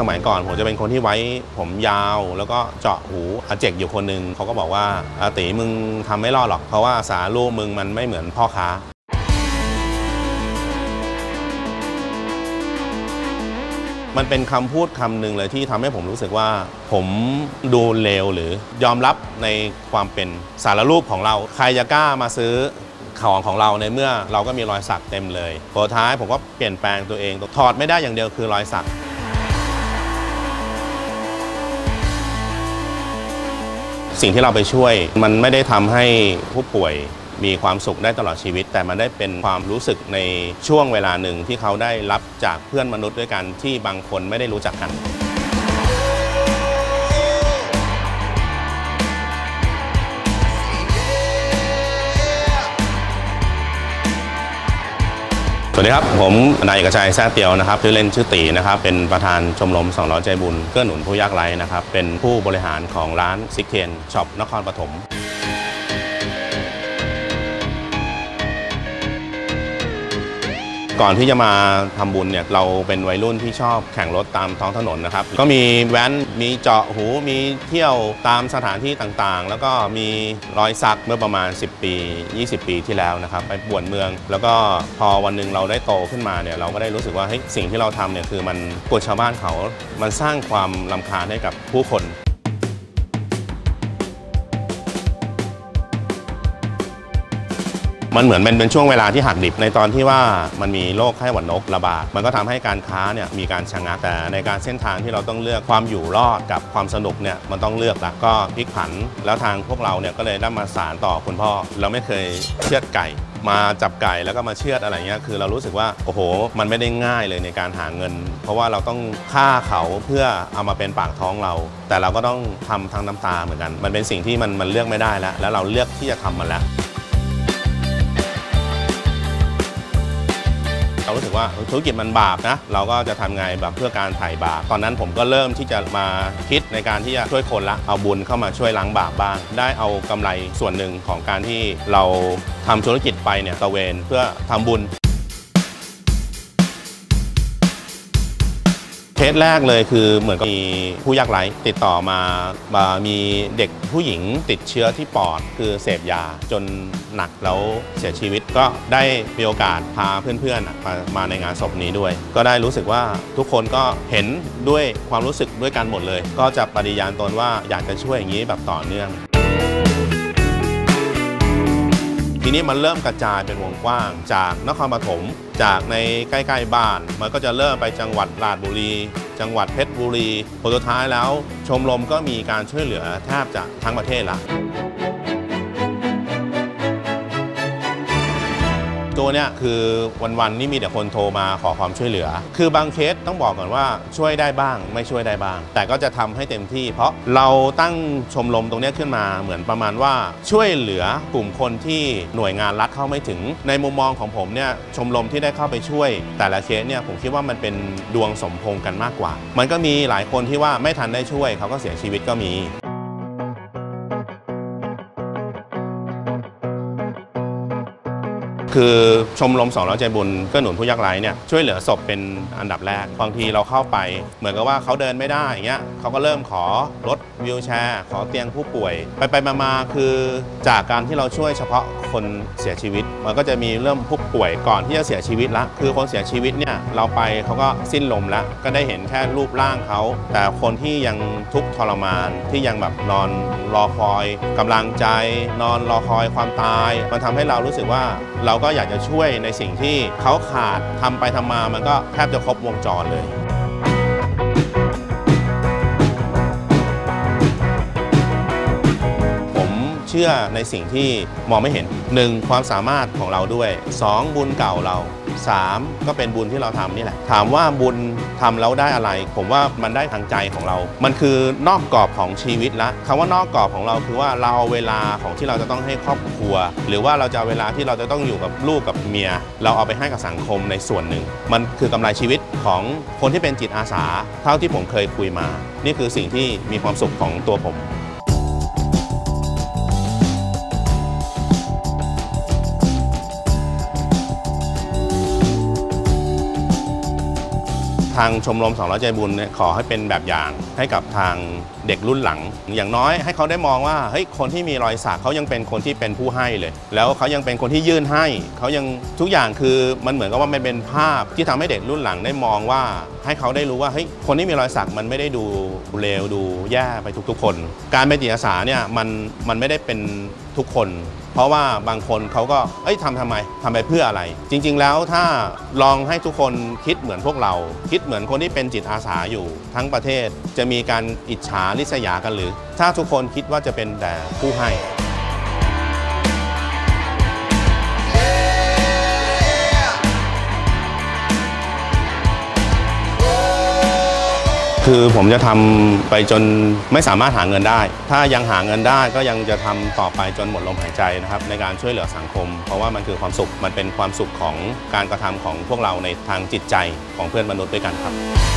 สมัยก่อนผมจะเป็นคนที่ไว้ผมยาว แล้วก็เจาะหูอาเจกอยู่คนหนึ่งเขาก็บอกว่าอาตีมึงทำไม่รอดหรอกเพราะว่าสาลูกมึงมันไม่เหมือนพ่อค้ามันเป็นคำพูดคำหนึ่งเลยที่ทำให้ผมรู้สึกว่า ผมดูเลวหรือยอมรับในความเป็นสารรูปของเรา ใครจะกล้ามาซื้อของของเราในเมื่อเราก็มีรอยสักเต็มเลยพอท้ายผมก็เปลี่ยนแปลงตัวเองถอดไม่ได้อย่างเดียวคือรอยสัก สิ่งที่เราไปช่วย มันไม่ได้ทำให้ผู้ป่วยมีความสุขได้ตลอดชีวิต แต่มันได้เป็นความรู้สึกในช่วงเวลาหนึ่งที่เขาได้รับจากเพื่อนมนุษย์ด้วยกันที่บางคนไม่ได้รู้จักกัน สวัสดีครับ ผมนายเอกชัยแซ่เตียวนะครับชื่อเล่นชื่อตี๋นะครับ เป็นประธานชมรม200ใจบุญเกื้อหนุนผู้ยากไร้นะครับ เป็นผู้บริหารของร้านซิกเทนช็อปนครปฐม ก่อนที่จะมาทำบุญเนี่ยเราเป็นวัยรุ่นที่ชอบแข่งรถตามท้องถนนนะครับ ก็มีแว้นมีเจาะหูมีเที่ยวตามสถานที่ต่างๆ แล้วก็มีรอยสักเมื่อประมาณ 10 ปี 20 ปีที่แล้วนะครับ ไปป่วนเมือง แล้วก็พอวันหนึ่งเราได้โตขึ้นมาเนี่ยเราก็ได้รู้สึกว่าเฮ้ยสิ่งที่เราทำเนี่ยคือมันกดชาวบ้านเขา มันสร้างความลำคาญให้กับผู้คน มันเหมือนเป็นเป็นช่วงเวลาที่หักดิบในตอนที่ว่ามันมีโรคไข้หวัดนกระบาด มันก็ทำให้การค้าเนี่ยมีการชะงักแต่ในการเส้นทางที่เราต้องเลือกความอยู่รอดกับความสนุกเนี่ยมันต้องเลือกละก็พลิกผัน แล้วทางพวกเราเนี่ยก็เลยได้มาสารต่อคุณพ่อ เราไม่เคยเชือดไก่มาจับไก่แล้วก็มาเชือดอะไรเงี้ยคือเรารู้สึกว่าโอ้โห มันไม่ได้ง่ายเลยในการหาเงิน เพราะว่าเราต้องฆ่าเขาเพื่อเอามาเป็นปากท้องเรา แต่เราก็ต้องทำทั้งน้ำตาเหมือนกัน มันเป็นสิ่งที่มันมันเลือกไม่ได้แล้ว แล้วเราเลือกที่จะทำมันแล้ว เรารู้สึกว่าธุรกิจมันบาปนะ เราก็จะทำไงแบบเพื่อการไถ่บาป ตอนนั้นผมก็เริ่มที่จะมาคิดในการที่จะช่วยคนละ เอาบุญเข้ามาช่วยล้างบาปบ้าง ได้เอากำไรส่วนหนึ่งของการที่เราทำธุรกิจไปเนี่ยตะเวนเพื่อทำบุญ เคสแรกเลยคือเหมือนกับมีผู้ยากไร้ติดต่อมามามีเด็กผู้หญิงติดเชื้อที่ปอดคือเสพยาจนหนักแล้วเสียชีวิตก็ได้มีโอกาสพาเพื่อนๆมามาในงานศพนี้ด้วย ก็ได้รู้สึกว่าทุกคนก็เห็นด้วยความรู้สึกด้วยกันหมดเลย ก็จะปฏิญาณตนว่าอยากจะช่วยอย่างนี้แบบต่อเนื่อง ทีนี้มันเริ่มกระจายเป็นวงกว้าง จากนครปฐมจากในใกล้ๆบ้าน มันก็จะเริ่มไปจังหวัดราชบุรี จังหวัดเพชรบุรีผลสุดท้ายแล้ว ชมรมก็มีการช่วยเหลือแทบจะทั้งประเทศละ ตัวเนี้ยคือวันๆนี่มีแต่คนโทรมาขอความช่วยเหลือ คือบางเคสต้องบอกก่อนว่าช่วยได้บ้าง ไม่ช่วยได้บ้าง แต่ก็จะทำให้เต็มที่ เพราะเราตั้งชมรมตรงเนี้ยขึ้นมาเหมือนประมาณว่าช่วยเหลือกลุ่มคนที่หน่วยงานรัฐเข้าไม่ถึง ในมุมมองของผมเนี่ยชมรมที่ได้เข้าไปช่วย แต่ละเคสเนี่ยผมคิดว่ามันเป็นดวงสมพงกันมากกว่า มันก็มีหลายคนที่ว่าไม่ทันได้ช่วยเขาก็เสียชีวิตก็มี คือชมรมสองร้อยใจบุญเกื้อหนุนผู้ยากไร้เนี่ยช่วยเหลือศพเป็นอันดับแรกบางทีเราเข้าไป เหมือนกับว่าเขาเดินไม่ได้อย่างเงี้ยเขาก็เริ่มขอรถวิวแชร์ ขอเตียงผู้ป่วย ไปไปมามาคือจากการที่เราช่วยเฉพาะคนเสียชีวิต มันก็จะมีเริ่มผู้ป่วยก่อนที่จะเสียชีวิตละคือคนเสียชีวิตเนี่ยเราไปเขาก็สิ้นลมแล้วก็ได้เห็นแค่รูปร่างเขาแต่คนที่ยังทุกข์ทรมานที่ยังแบบนอนรอคอยกำลังใจ นอนรอคอยความตาย มันทำให้เรารู้สึกว่าเราก็อยากจะช่วยในสิ่งที่เขาขาดทำไปทำมามันก็แทบจะครบวงจรเลยผมเชื่อในสิ่งที่มองไม่เห็น 1. ความสามารถของเราด้วย 2. บุญเก่าเรา 3. ก็เป็นบุญที่เราทำนี่แหละ ถามว่าบุญทำแล้วได้อะไร ผมว่ามันได้ทางใจของเรา มันคือนอกกรอบของชีวิตละคำว่านอกกรอบของเราคือว่าเราเอาเวลาของที่เราจะต้องให้ครอบครัว หรือว่าเราจะเอาเวลาที่เราจะต้องอยู่กับลูกกับเมีย เราเอาไปให้กับสังคมในส่วนหนึ่ง มันคือกำไรชีวิตของคนที่เป็นจิตอาสา เท่าที่ผมเคยคุยมา นี่คือสิ่งที่มีความสุขของตัวผม ทางชมรมสองร้อยใจบุญเนี่ยขอให้เป็นแบบอย่างให้กับทางเด็กรุ่นหลัง อย่างน้อยให้เขาได้มองว่าเฮ้ยคนที่มีรอยสักเขายังเป็นคนที่เป็นผู้ให้เลย แล้วเขายังเป็นคนที่ยื่นให้เขายังทุกอย่างคือมันเหมือนกับว่ามันเป็นภาพที่ทำให้เด็กรุ่นหลังได้มองว่า ให้เขาได้รู้ว่าเฮ้ยคนที่มีรอยสักมันไม่ได้ดูเลวดูแย่ไปทุกๆ คน การเป็นจิตอาสาเนี่ยมันมันไม่ได้เป็นทุกคน เพราะว่าบางคนเขาก็เอ้ยทำทำไมทำไปเพื่ออะไร จริง ๆ แล้วถ้าลองให้ทุกคนคิดเหมือนพวกเรา คิดเหมือนคนที่เป็นจิตอาสาอยู่ทั้งประเทศจะมีการอิจฉาริษยากันหรือ ถ้าทุกคนคิดว่าจะเป็นแต่ผู้ให้คือผมจะทำไปจนไม่สามารถหาเงินได้ ถ้ายังหาเงินได้ก็ยังจะทำต่อไปจนหมดลมหายใจนะครับ ในการช่วยเหลือสังคม เพราะว่ามันคือความสุข มันเป็นความสุขของการกระทำของพวกเราในทางจิตใจของเพื่อนมนุษย์ด้วยกันครับ